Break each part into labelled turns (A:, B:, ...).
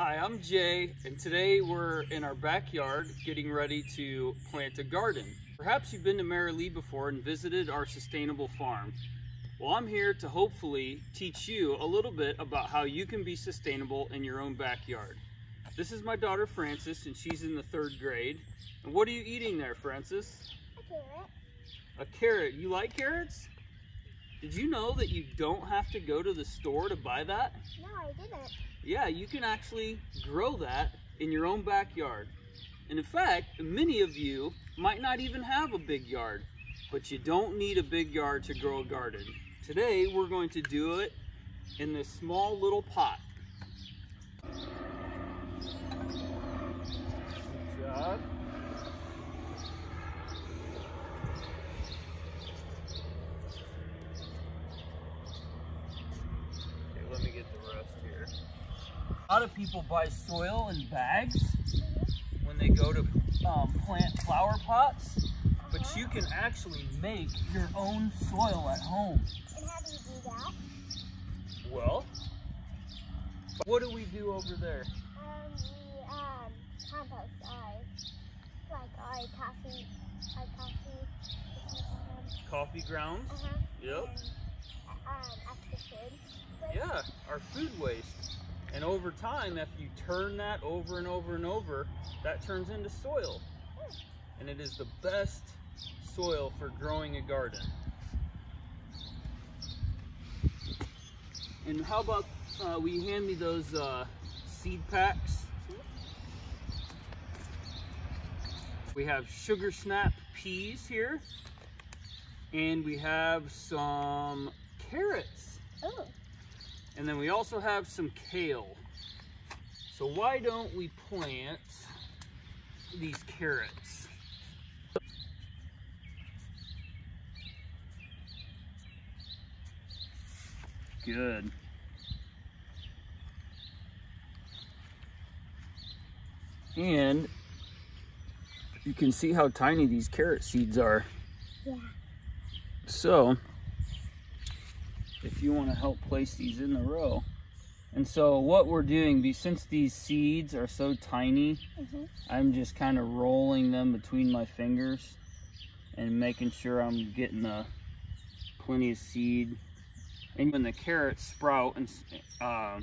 A: Hi, I'm Jay, and today we're in our backyard getting ready to plant a garden. Perhaps you've been to Marilee before and visited our sustainable farm. Well, I'm here to hopefully teach you a little bit about how you can be sustainable in your own backyard. This is my daughter Frances, and she's in the third grade. And what are you eating there, Frances?
B: A carrot.
A: A carrot. You like carrots? Did you know that you don't have to go to the store to buy that?
B: No, I didn't.
A: Yeah, you can actually grow that in your own backyard. And in fact, many of you might not even have a big yard, but you don't need a big yard to grow a garden. Today, we're going to do it in this small little pot. Good job. Okay, let me get the rest here. A lot of people buy soil in bags when they go to um, plant flower pots, but you can actually make your own soil at home.
B: And how do you do that?
A: Well, what do we do over there?
B: Um, we um compost our like our coffee, our coffee.
A: Coffee grounds?
B: Uh huh.
A: Yep.
B: And, um, extra food. waste.
A: Yeah, our food waste. And over time, if you turn that over and over and over, that turns into soil. And it is the best soil for growing a garden. And how about uh, you hand me those uh, seed packs? We have sugar snap peas here. And we have some carrots.
B: Oh.
A: And then we also have some kale. So why don't we plant these carrots? Good. And you can see how tiny these carrot seeds are.
B: Yeah.
A: So, if you want to help place these in the row. And so what we're doing, since these seeds are so tiny,
B: Mhm.
A: I'm just kind of rolling them between my fingers and making sure I'm getting the plenty of seed. And when the carrots sprout and uh,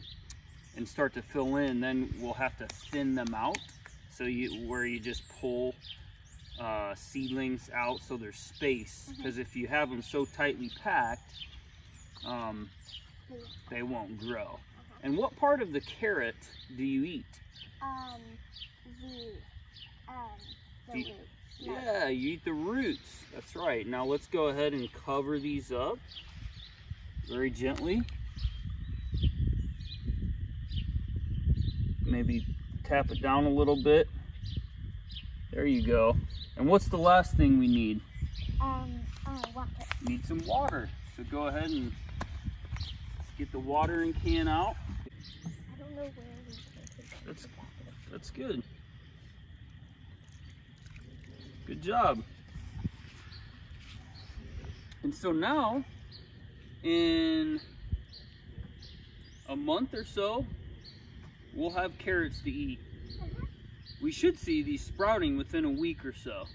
A: and start to fill in, then we'll have to thin them out. So you where you just pull uh, seedlings out so there's space. Because if you have them so tightly packed, um, they won't grow. And what part of the carrot do you eat?
B: Um, the um the
A: The-
B: roots.
A: Yeah, you eat the roots. That's right. Now let's go ahead and cover these up very gently. Maybe tap it down a little bit. There you go. And what's the last thing we need?
B: Um, uh, water.
A: Need some water. So go ahead and get the watering can out.
B: I don't know where we.
A: That's that's good. Good job. And so now, in a month or so, we'll have carrots to eat. We should see these sprouting within a week or so.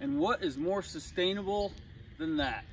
A: And what is more sustainable than that?